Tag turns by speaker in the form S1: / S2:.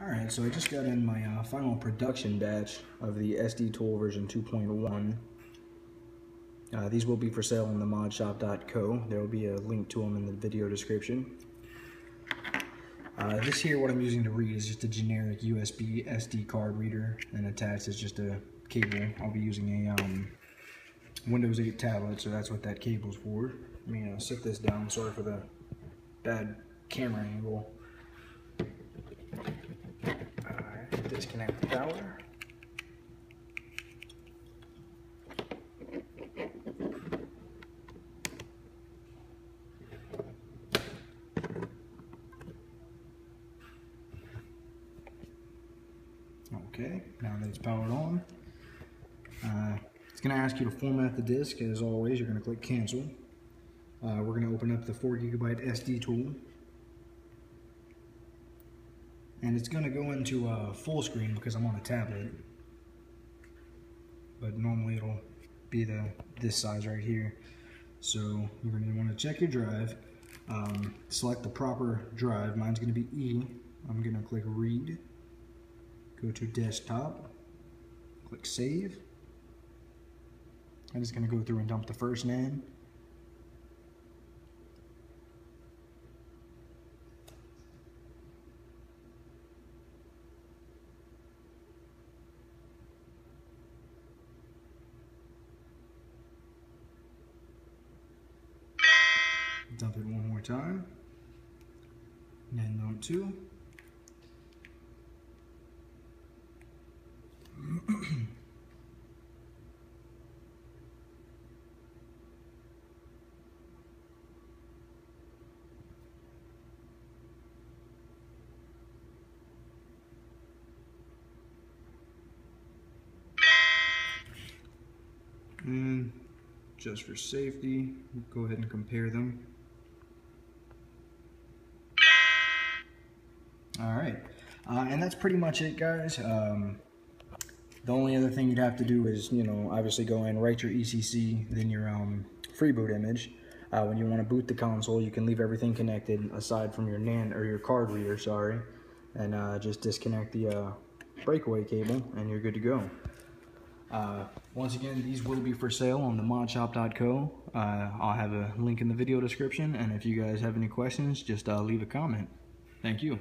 S1: Alright, so I just got in my uh, final production batch of the SD Tool version 2.1. Uh, these will be for sale on the modshop.co. There will be a link to them in the video description. Uh, this here, what I'm using to read is just a generic USB SD card reader, and attached is just a cable. I'll be using a um, Windows 8 tablet, so that's what that cable's for. Let me uh, set this down. Sorry for the bad camera angle. Disconnect the power. Okay, now that it's powered on, uh, it's going to ask you to format the disk. As always, you're going to click cancel. Uh, we're going to open up the 4 gigabyte SD tool and it's going to go into uh, full screen because I'm on a tablet. But normally it'll be the this size right here. So you're going to want to check your drive. Um, select the proper drive. Mine's going to be E. I'm going to click read. Go to desktop. Click save. I'm just going to go through and dump the first NAND dump it one more time. And note two. and just for safety, go ahead and compare them. All right, uh, and that's pretty much it, guys. Um, the only other thing you'd have to do is, you know, obviously go in, write your ECC, then your um, freeboot image. Uh, when you want to boot the console, you can leave everything connected aside from your NAND or your card reader, sorry, and uh, just disconnect the uh, breakaway cable, and you're good to go. Uh, once again, these will be for sale on the modshop.co. Uh, I'll have a link in the video description, and if you guys have any questions, just uh, leave a comment. Thank you.